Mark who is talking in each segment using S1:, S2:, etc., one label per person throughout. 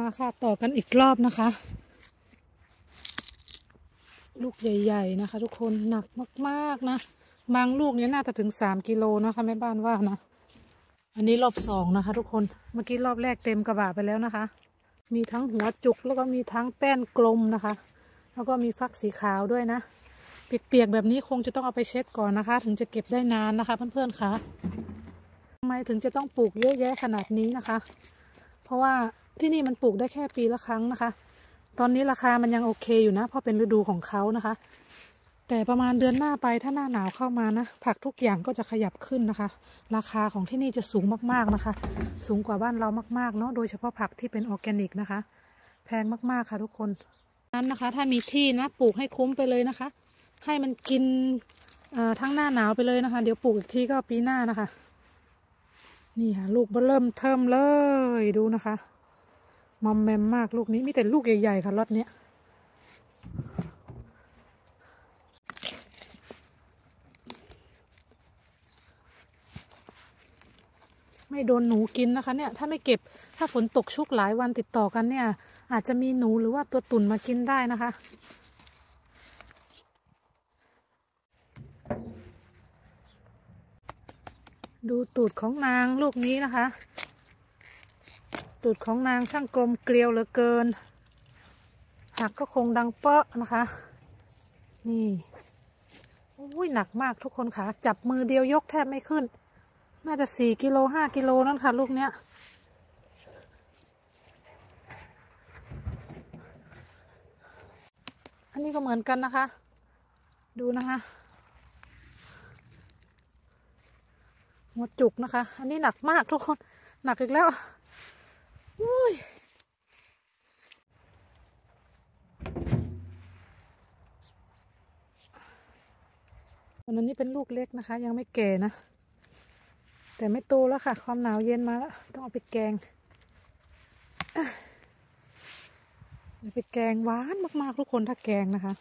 S1: มาค่ะต่อกันอีกรอบนะคะ ลูกใหญ่ ๆ นะคะ ทุกคนหนักมากๆนะบางลูกนี้น่าจะถึงสามกิโลนะคะแม่บ้านว่านะอันนี้รอบสองนะคะ ทุกคนเมื่อกี้รอบแรกเต็มกระบะไปแล้วนะคะ มีทั้งหัวจุกแล้วก็มีทั้งแป้นกลมนะคะ แล้วก็มีฟักสีขาวด้วยนะเปียกๆแบบนี้คงจะต้องเอาไปเช็ดก่อนนะคะ ถึงจะเก็บได้นานนะคะเพื่อนๆคะทำไมถึงจะต้องปลูกเยอะแยะขนาดนี้นะคะ เพราะว่า ที่นี่มันปลูกได้แค่ปีละครั้งนะคะ ตอนนี้ราคามันยังโอเคอยู่นะ เพราะเป็นฤดูของเขานะคะ แต่ประมาณเดือนหน้าไปถ้าหน้าหนาวเข้ามานะ ผักทุกอย่างก็จะขยับขึ้นนะคะ ราคาของที่นี่จะสูงมากๆนะคะ สูงกว่าบ้านเรามากๆเนาะ โดยเฉพาะผักที่เป็นออร์แกนิกนะคะ แพงมากๆค่ะทุกคนนั้นนะคะ ถ้ามีที่นะปลูกให้คุ้มไปเลยนะคะ ให้มันกินทั้งหน้าหนาวไปเลยนะคะ เดี๋ยวปลูกอีกทีก็ปีหน้านะคะ นี่ค่ะ ลูกเริ่มเทิมเลยดูนะคะ มอมแมมมากลูกนี้ มีแต่ลูกใหญ่ๆค่ะรถเนี้ยไม่โดนหนูกินนะคะ เนี่ย ถ้าไม่เก็บถ้าฝนตกชุกหลายวันติดต่อกันเนี่ย อาจจะมีหนูหรือว่าตัวตุ่นมากินได้นะคะดูตูดของนางลูกนี้นะคะ ตูดของนางช่างกลมเกลียวเหลือเกิน หักก็คงดังเปาะนะคะ นี่อุ้ยหนักมากทุกคนค่ะ จับมือเดียวยกแทบไม่ขึ้น น่าจะสี่กิโลห้ากิโลนั่นค่ะ ลูกเนี้ย อันนี้ก็เหมือนกันนะคะ ดูนะคะหัวจุกนะคะ อันนี้หนักมากทุกคน หนักอีกแล้ว อุ้ยวันนี้เป็นลูกเล็กนะคะ ยังไม่แก่นะ แต่ไม่โตแล้วค่ะ ความหนาวเย็นมาแล้ว ต้องเอาไปแกงเอาไปแกงหวานมากๆทุกคนถ้าแกงนะคะ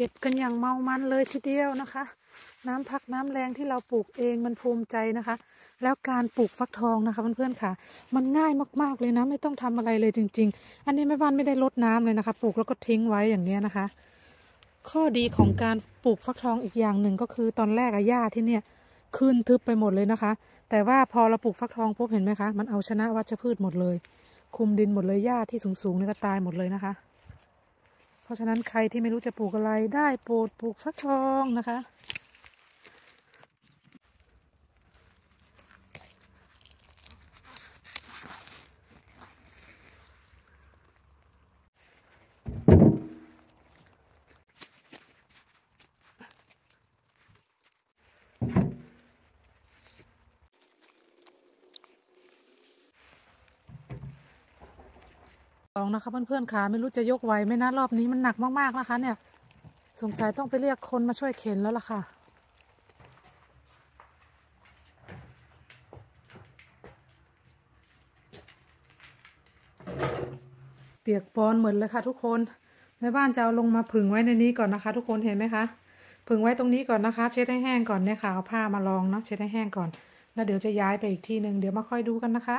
S1: เก็บกันอย่างเมามันเลยทีเดียวนะคะ น้ำพักน้ำแรงที่เราปลูกเองมันภูมิใจนะคะ แล้วการปลูกฟักทองนะคะเพื่อนๆค่ะ มันง่ายมากๆเลยนะ ไม่ต้องทำอะไรเลยจริง ๆ อันนี้แม่บ้านไม่ได้ลดน้ำเลยนะคะ ปลูกแล้วก็ทิ้งไว้อย่างนี้นะคะ ข้อดีของการปลูกฟักทองอีกอย่างหนึ่งก็คือตอนแรกอะหญ้าที่เนี่ยขึ้นทึบไปหมดเลยนะคะ แต่ว่าพอเราปลูกฟักทองปุ๊บเห็นไหมคะ มันเอาชนะวัชพืชหมดเลย คุมดินหมดเลยหญ้าที่สูงๆนี่ก็ตายหมดเลยนะคะ เพราะฉะนั้นใครที่ไม่รู้จะปลูกอะไรได้โปรดปลูกฟักทองนะคะ องนะคะเพื่อนๆค่ะไม่รู้จะยกไหวไหมนะรอบนี้มันหนักมากๆนะคะ เนี่ย สงสัยต้องไปเรียกคนมาช่วยเข็นแล้วล่ะค่ะเปียกปอนเหมือนเลยค่ะทุกคนแม่บ้านจะเอาลงมาผึ่งไว้ในนี้ก่อนนะคะ ทุกคนเห็นไหมคะผึ่งไว้ตรงนี้ก่อนนะคะ เช็ดให้แห้งก่อนเนี่ยค่ะเอาผ้ามาลองเนาะเช็ดให้แห้งก่อน แล้วเดี๋ยวจะย้ายไปอีกที่หนึ่งเดี๋ยวมาค่อยดูกันนะคะ